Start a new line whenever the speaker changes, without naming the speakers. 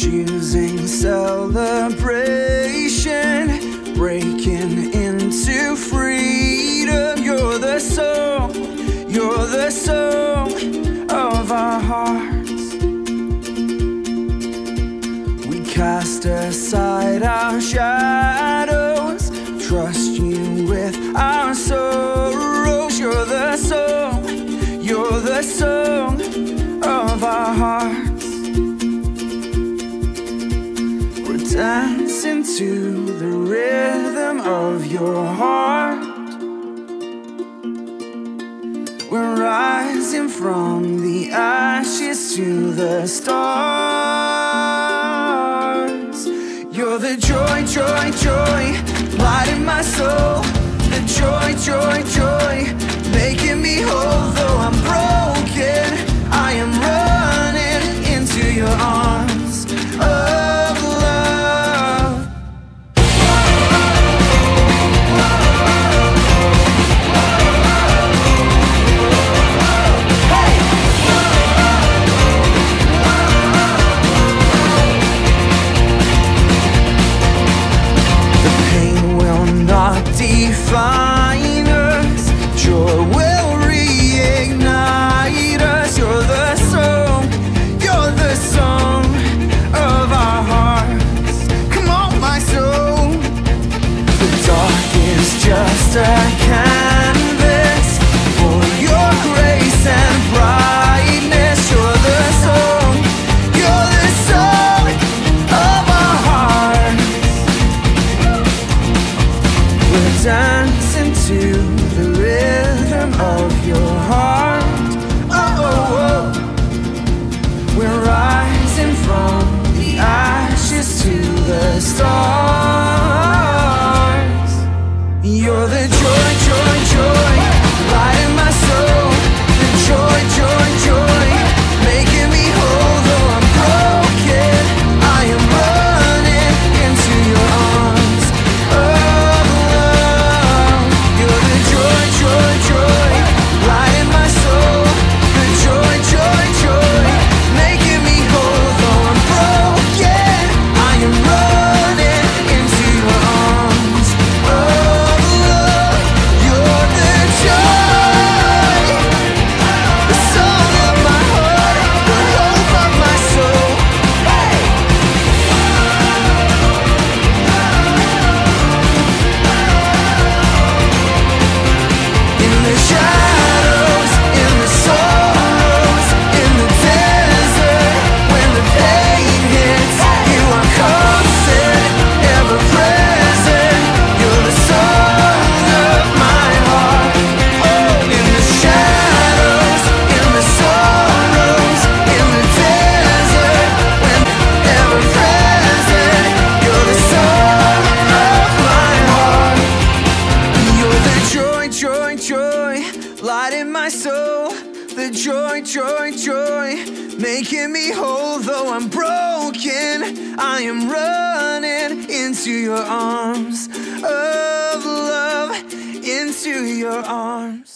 choosing celebration, breaking into freedom. You're the soul, you're the soul. to the rhythm of your heart. We're rising from the ashes to the stars. You're the joy, joy, joy, light in my soul. The joy, joy, joy, making me whole, though I'm broken. For your grace and brightness. You're the song, you're the song of our hearts We're dancing to the rhythm of your heart. joy, joy, making me whole though I'm broken. I am running into your arms of love, into your arms.